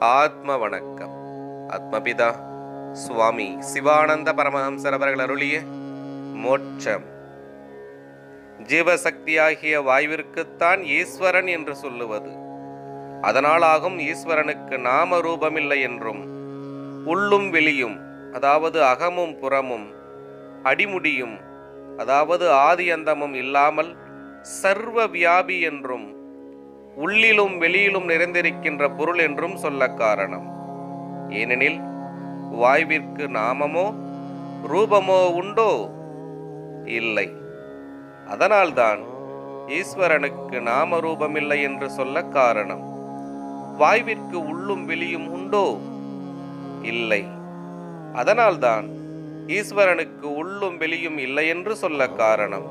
ஆத்ம வணக்கம் ஆத்மபிதா சுவாமி சிவானந்த பரமஹம்சர் அவர்கள் அருளிய மோட்சம். ஜீவசக்தியாகிய வாயுவிற்குத்தான் ஈஸ்வரன் என்று சொல்லுவது. அதனாலாகும் ஈஸ்வரனுக்கு நாம ரூபமில்லை என்றும் உள்ளும் வெளியும் அதாவது அகமும் புறமும் அடிமுடியும் அதாவது ஆதி அந்தமும் இல்லாமல் சர்வ வியாபி என்றும் உள்ளிலும் வெளியிலும் நிறைந்திருக்கின்ற பொருள் என்றும் சொல்ல காரணம். ஏனெனில் வாய்விற்கு நாமமோ ரூபமோ உண்டோ? இல்லை. அதனால்தான் ஈஸ்வரனுக்கு நாம ரூபமில்லை என்று சொல்ல காரணம். வாய்விற்கு உள்ளும் வெளியும் உண்டோ? இல்லை. அதனால்தான் ஈஸ்வரனுக்கு உள்ளும் வெளியும் இல்லை என்று சொல்ல காரணம்.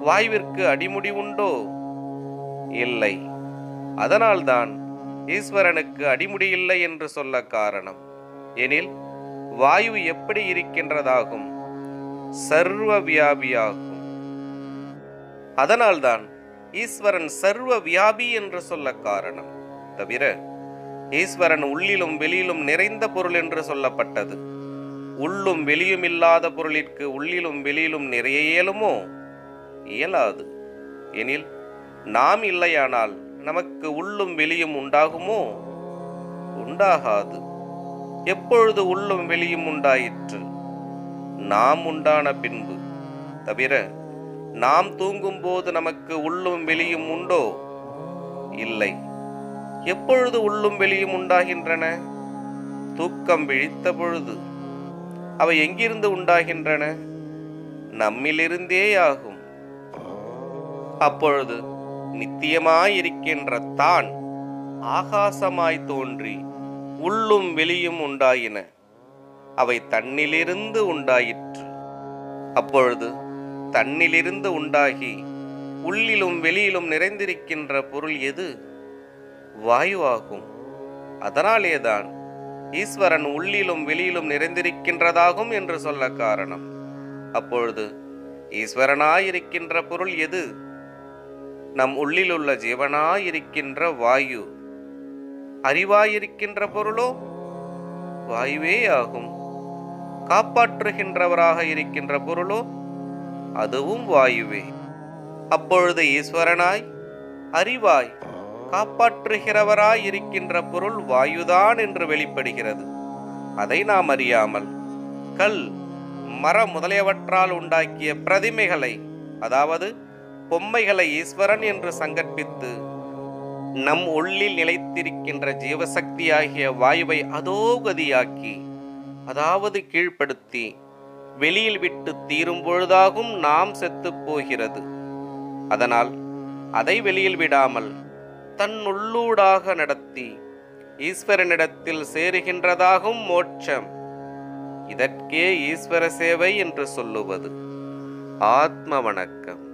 வாய்விற்கு அடிமுடி உண்டோ? இல்லை. அதனால்தான் ஈஸ்வரனுக்கு அடிமுடியில்லை என்று சொல்ல காரணம். எனில் வாயு எப்படி இருக்கின்றதாகும்? சர்வ வியாபியாகும். அதனால்தான் ஈஸ்வரன் சர்வ வியாபி என்று சொல்ல காரணம். தவிர ஈஸ்வரன் உள்ளிலும் வெளியிலும் நிறைந்த பொருள் என்று சொல்லப்பட்டது. உள்ளும் வெளியும் இல்லாத பொருளிற்கு உள்ளிலும் வெளியிலும் நிறைய இயலுமோ? இயலாது. எனில் நாம் இல்லையானால் நமக்கு உள்ளும் வெளியும் உண்டாகுமோ? உண்டாகாது. எப்பொழுது உள்ளும் வெளியும் உண்டாயிற்று? நாம் உண்டான பின்பு. தவிர நாம் தூங்கும்போது நமக்கு உள்ளும் வெளியும் உண்டோ? இல்லை. எப்பொழுது உள்ளும் வெளியும் உண்டாகின்றன? தூக்கம் விழித்த பொழுது. அவை எங்கிருந்து உண்டாகின்றன? நம்மிலிருந்தே ஆகும் அப்பொழுது நித்தியமாயிருக்கின்ற தான் ஆகாசமாய் தோன்றி உள்ளும் வெளியும் உண்டாயின. அவை தன்னிலிருந்து உண்டாயிற்று. அப்பொழுது தன்னிலிருந்து உண்டாகி உள்ளிலும் வெளியிலும் நிறைந்திருக்கின்ற பொருள் எது? வாயுவாகும். அதனாலேதான் ஈஸ்வரன் உள்ளிலும் வெளியிலும் நிறைந்திருக்கின்றதாகும் என்று சொல்ல காரணம். அப்பொழுது ஈஸ்வரனாயிருக்கின்ற பொருள் எது? நம் உள்ளிலுள்ள ஜீவனாயிருக்கின்ற வாயு. அறிவாயிருக்கின்ற பொருளோ? வாயுவே ஆகும். காப்பாற்றுகின்றவராக இருக்கின்ற பொருளோ? அதுவும் வாயுவே. அப்பொழுது ஈஸ்வரனாய் அறிவாய் காப்பாற்றுகிறவராய் இருக்கின்ற பொருள் வாயுதான் என்று வெளிப்படுகிறது. அதை நாம் அறியாமல் கல் மரம் முதலியவற்றால் உண்டாக்கிய பிரதிமைகளை அதாவது பொம்மைகளை ஈஸ்வரன் என்று சங்கற்பித்து நம் உள்ளில் நிலைத்திருக்கின்ற ஜீவசக்தியாகிய வாயுவை அதோகதியாக்கி அதாவது கீழ்ப்படுத்தி வெளியில் விட்டு தீரும் பொழுதாகும் நாம் செத்துப் போகிறது. அதனால் அதை வெளியில் விடாமல் தன் உள்ளூடாக நடத்தி ஈஸ்வரனிடத்தில் சேருகின்றதாகும் மோட்சம். இதற்கே ஈஸ்வர சேவை என்று சொல்லுவது. ஆத்ம வணக்கம்.